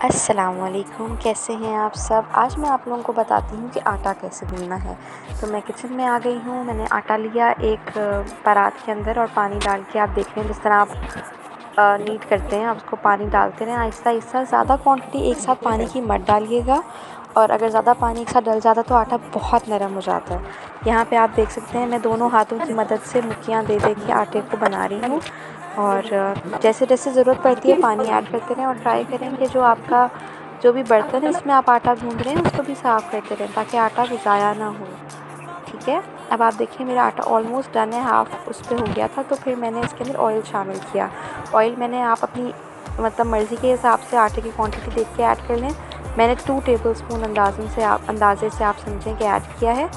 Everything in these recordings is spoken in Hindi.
असलकुम कैसे हैं आप सब? आज मैं आप लोगों को बताती हूँ कि आटा कैसे गूँधना है। तो मैं किचन में आ गई हूँ, मैंने आटा लिया एक परात के अंदर और पानी डाल के आप देख रहे हैं जिस तरह आप नीट करते हैं, आप उसको पानी डालते रहें, आहिस्ता आहिस्ता ज़्यादा क्वांटिटी एक साथ पानी की मत डालिएगा और अगर ज़्यादा पानी एक साथ डल जाता तो आटा बहुत नरम हो जाता है। यहाँ पे आप देख सकते हैं, मैं दोनों हाथों की मदद से मुखियाँ दे दे के आटे को बना रही हूँ। और जैसे जैसे ज़रूरत पड़ती है, पानी ऐड करते रहें और ट्राई करें कि जो आपका, जो भी बर्तन है इसमें आप आटा गूँध रहे हैं, उसको भी साफ़ करते रहें ताकि आटा ज़ाया ना हो। ठीक है? अब आप देखिए, मेरा आटा ऑलमोस्ट डन है हाफ़ उस पर हो गया था तो फिर मैंने इसके अंदर ऑयल शामिल किया। ऑयल मैंने आप अपनी मतलब मर्ज़ी के हिसाब से आटे की क्वांटिटी देख के ऐड कर लें। मैंने टू टेबल स्पून अंदाजन से आप, अंदाजे से आप समझें कि ऐड किया है।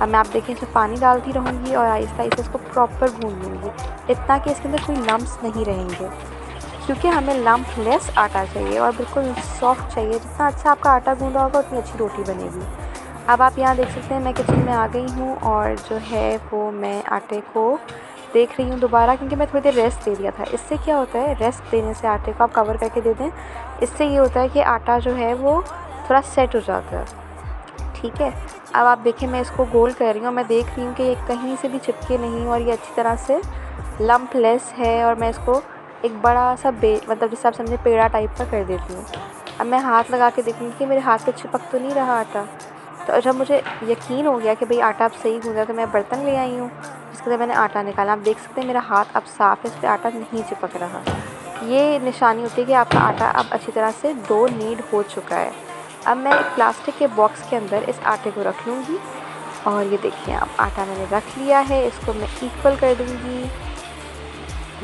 अब मैं आप देखें इसमें पानी डालती रहूँगी और आहिस्ता आहिस्ता इसको प्रॉपर भून लूँगी। इतना कि इसके अंदर कोई लम्ब नहीं रहेंगे। क्योंकि हमें लम्ब लेस आटा चाहिए और बिल्कुल सॉफ्ट चाहिए। जितना अच्छा आपका आटा गूंदा होगा, उतनी अच्छी रोटी बनेगी। अब आप यहाँ देख सकते हैं, मैं किचन में आ गई हूँ और जो है वो मैं आटे को देख रही हूँ दोबारा, क्योंकि मैं थोड़ी देर रेस्ट दे दिया था। इससे क्या होता है रेस्ट देने से आटे को आप कवर करके दे दें। इससे ये होता है कि आटा जो है वो थोड़ा सेट हो जाता है। ठीक है? अब आप देखें मैं इसको गोल कर रही हूँ मैं देख रही हूँ कि ये कहीं से भी चिपके नहीं और ये अच्छी तरह से लम्प लेस है और मैं इसको एक बड़ा सा बे मतलब जिससे आप समझे, पेड़ा टाइप का कर देती हूँ। अब मैं हाथ लगा के देखूँगी कि मेरे हाथ पे चिपक तो नहीं रहा आटा। तो जब मुझे यकीन हो गया कि भाई आटा अब सही गूंजा तो मैं बर्तन ले आई हूँ। उसके बाद मैंने आटा निकाला। आप देख सकते हैं, मेरा हाथ अब साफ़ है, इस पर आटा नहीं चिपक रहा। ये निशानी होती है कि आपका आटा अब अच्छी तरह से दो नीड हो चुका है। अब मैं एक प्लास्टिक के बॉक्स के अंदर इस आटे को रख लूँगी। और ये देखिए आप आटा मैंने रख लिया है इसको मैं इक्वल कर दूँगी।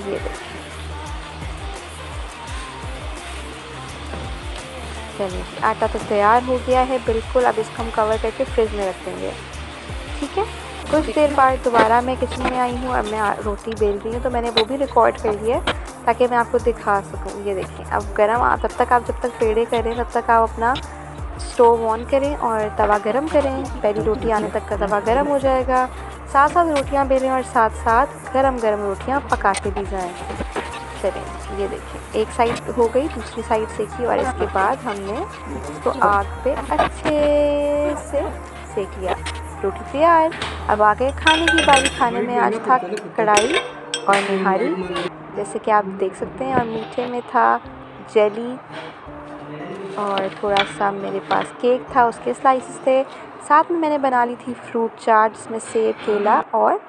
ये देखिए। चलिए आटा तो तैयार हो गया है बिल्कुल। अब इसको हम कवर करके फ्रिज में रख देंगे। ठीक है? कुछ देर बाद दोबारा मैं किचन में आई हूँ अब मैं रोटी बेल रही हूँ तो मैंने वो भी रिकॉर्ड कर लिया है ताकि मैं आपको दिखा सकूँ। ये देखिए अब गर्म तब तक आप जब तक पेड़े करें तब तक आप अपना स्टोव ऑन करें और तवा गरम करें। पहली रोटी आने तक का तवा गरम हो जाएगा। साथ साथ रोटियाँ बेलें और साथ साथ गरम गरम रोटियाँ पकाते भी जाएँ। चलें, ये देखें एक साइड हो गई, दूसरी साइड सेकी और इसके बाद हमने इसको आग पे अच्छे से सेक लिया। रोटी तैयार। अब आगे खाने की बारी। खाने में आज था कढ़ाई और निहारी। जैसे कि आप देख सकते हैं, और मीठे में था जेली। और थोड़ा सा मेरे पास केक था, उसके स्लाइसेस थे। साथ में मैंने बना ली थी फ्रूट चाट जिसमें सेब केला और